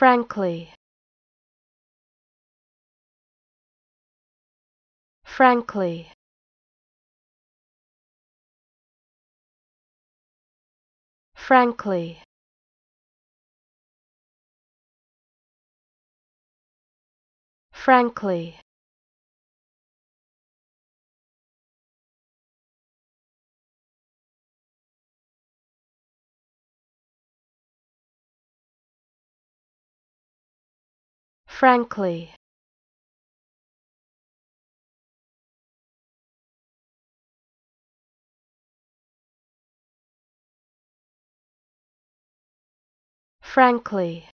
frankly. Frankly. Frankly. Frankly frankly. Frankly